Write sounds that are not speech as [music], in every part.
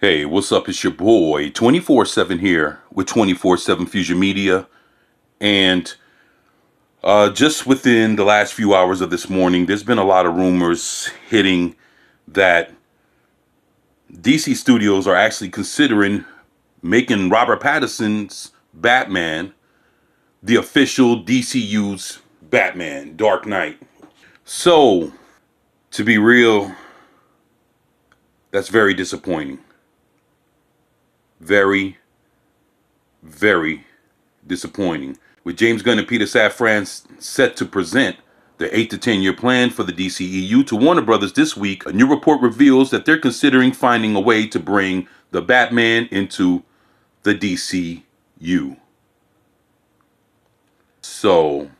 Hey, what's up? It's your boy, 24 7 here with 24 7 Fusion Media. And uh, just within the last few hours of this morning, there's been a lot of rumors hitting that DC Studios are actually considering making Robert Pattinson's Batman the official DCU's Batman, Dark Knight. So, to be real, that's very disappointing very, very disappointing. With James Gunn and Peter Safran set to present the 8 to 10 year plan for the DCEU to Warner Brothers this week, a new report reveals that they're considering finding a way to bring the Batman into the DCU. So,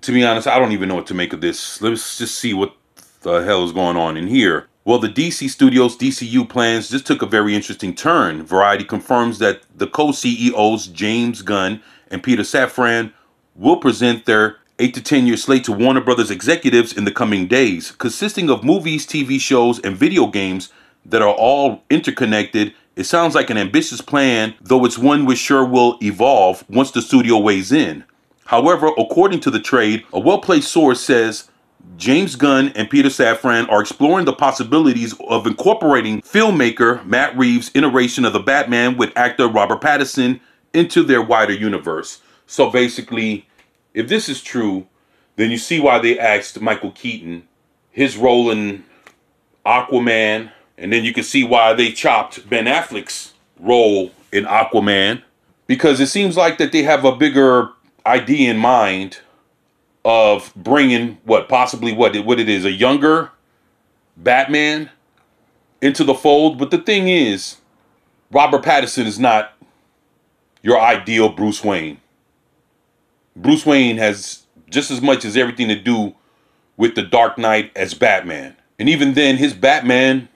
to be honest, I don't even know what to make of this. Let's just see what the hell is going on in here. Well, the DC Studios DCU plans just took a very interesting turn. Variety confirms that the co-CEOs James Gunn and Peter Safran will present their 8 to 10 year slate to Warner Brothers executives in the coming days, consisting of movies, TV shows, and video games that are all interconnected. It sounds like an ambitious plan, though it's one which sure will evolve once the studio weighs in. However, according to the trade, a well-placed source says James Gunn and Peter Safran are exploring the possibilities of incorporating filmmaker Matt Reeves' iteration of the Batman with actor Robert Pattinson into their wider universe. So basically, if this is true, then you see why they asked Michael Keaton his role in Aquaman, and then you can see why they chopped Ben Affleck's role in Aquaman because it seems like that they have a bigger idea in mind of bringing what possibly what it, what it is a younger Batman into the fold. But the thing is, Robert Pattinson is not your ideal Bruce Wayne. Bruce Wayne has just as much as everything to do with the Dark Knight as Batman. And even then, his Batman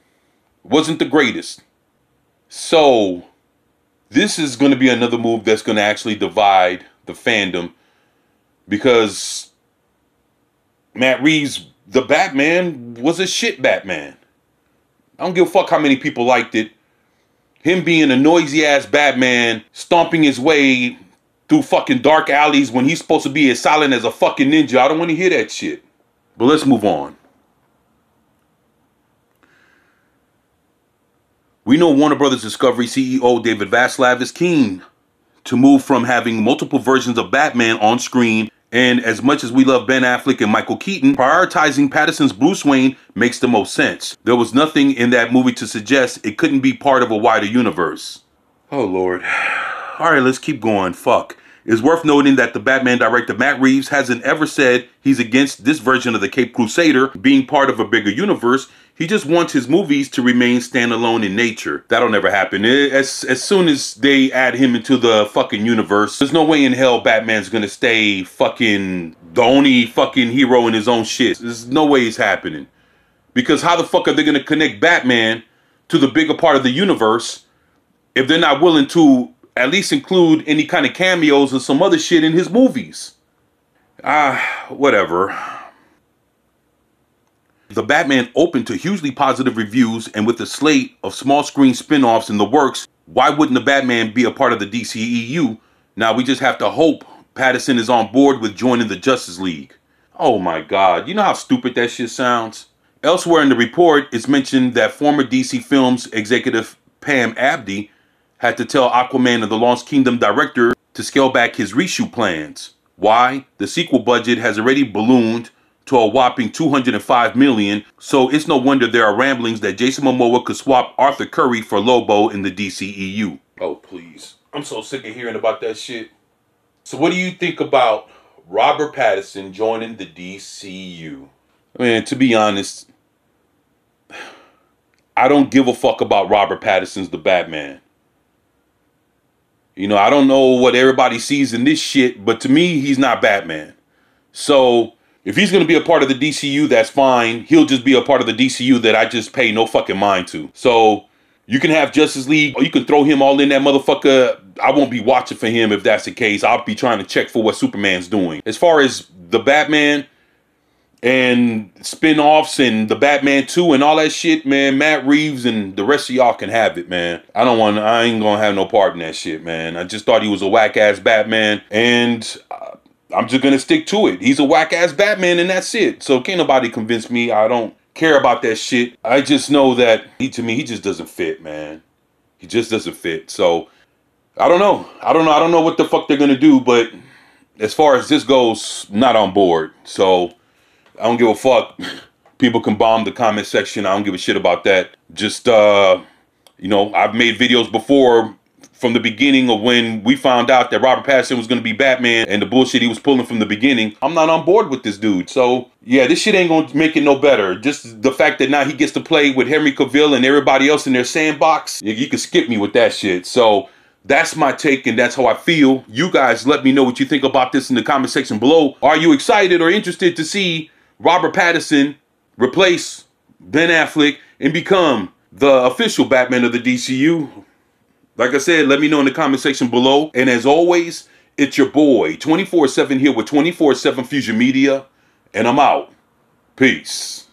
wasn't the greatest. So, this is going to be another move that's going to actually divide the fandom because Matt Reeves, the Batman, was a shit Batman. I don't give a fuck how many people liked it. Him being a noisy ass Batman, stomping his way through fucking dark alleys when he's supposed to be as silent as a fucking ninja. I don't want to hear that shit. But let's move on. We know Warner Brothers Discovery CEO David Zaslav is keen to move from having multiple versions of Batman on screen and as much as we love Ben Affleck and Michael Keaton, prioritizing Pattinson's Bruce Wayne makes the most sense. There was nothing in that movie to suggest it couldn't be part of a wider universe. Oh, Lord. [sighs] All right, let's keep going. Fuck. It's worth noting that the Batman director Matt Reeves hasn't ever said he's against this version of the Cape Crusader being part of a bigger universe. He just wants his movies to remain standalone in nature. That'll never happen. Eh, as, as soon as they add him into the fucking universe, there's no way in hell Batman's gonna stay fucking the only fucking hero in his own shit. There's no way it's happening. Because how the fuck are they gonna connect Batman to the bigger part of the universe if they're not willing to at least include any kind of cameos and some other shit in his movies? Ah, whatever. The Batman opened to hugely positive reviews, and with a slate of small screen spin offs in the works, why wouldn't the Batman be a part of the DCEU? Now we just have to hope Pattinson is on board with joining the Justice League. Oh my god, you know how stupid that shit sounds? Elsewhere in the report, it's mentioned that former DC Films executive Pam Abdy had to tell Aquaman and the Lost Kingdom director to scale back his reshoot plans. Why? The sequel budget has already ballooned to a whopping 205 million, so it's no wonder there are ramblings that Jason Momoa could swap Arthur Curry for Lobo in the DCEU. Oh, please. I'm so sick of hearing about that shit. So what do you think about Robert Pattinson joining the DCU? I mean, to be honest, I don't give a fuck about Robert Pattinson's the Batman. You know, I don't know what everybody sees in this shit, but to me, he's not Batman. So if he's going to be a part of the DCU, that's fine. He'll just be a part of the DCU that I just pay no fucking mind to. So you can have Justice League, or you can throw him all in that motherfucker. I won't be watching for him if that's the case. I'll be trying to check for what Superman's doing. As far as the Batman, and spin-offs and the Batman 2 and all that shit, man, Matt Reeves and the rest of y'all can have it, man. I don't want I ain't gonna have no part in that shit, man. I just thought he was a whack-ass Batman and uh, I'm just gonna stick to it. He's a whack-ass Batman and that's it. So can't nobody convince me I don't care about that shit. I just know that he to me he just doesn't fit, man. He just doesn't fit. So I don't know. I don't know. I don't know what the fuck they're gonna do, but as far as this goes, not on board. So I don't give a fuck. People can bomb the comment section. I don't give a shit about that. Just, uh, you know, I've made videos before from the beginning of when we found out that Robert Pattinson was going to be Batman and the bullshit he was pulling from the beginning. I'm not on board with this dude. So, yeah, this shit ain't going to make it no better. Just the fact that now he gets to play with Henry Cavill and everybody else in their sandbox, you, you can skip me with that shit. So, that's my take and that's how I feel. You guys let me know what you think about this in the comment section below. Are you excited or interested to see Robert Pattinson replace Ben Affleck and become the official Batman of the DCU. Like I said, let me know in the comment section below. And as always, it's your boy 24-7 here with 24-7 Fusion Media. And I'm out. Peace.